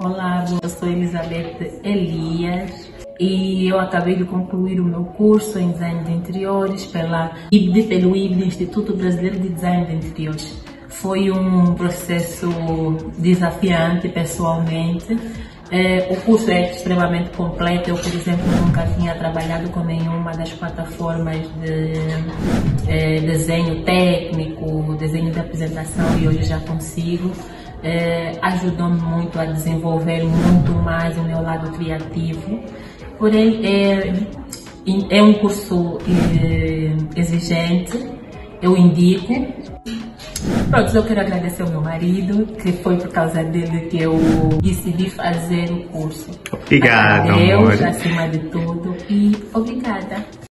Olá, eu sou Elizabeth Elias e eu acabei de concluir o meu curso em Design de Interiores pela IBD, pelo IBD, Instituto Brasileiro de Design de Interiores. Foi um processo desafiante pessoalmente. É, o curso é extremamente completo. Eu, por exemplo, nunca tinha trabalhado com nenhuma das plataformas de é, desenho técnico, desenho de apresentação e hoje já consigo é, ajudou-me muito a desenvolver muito mais o meu lado criativo. Porém, é, é um curso é, exigente, eu indico. Pronto, eu quero agradecer ao meu marido, que foi por causa dele que eu decidi fazer o curso. Obrigada, Deus, amor. acima de tudo, e obrigada.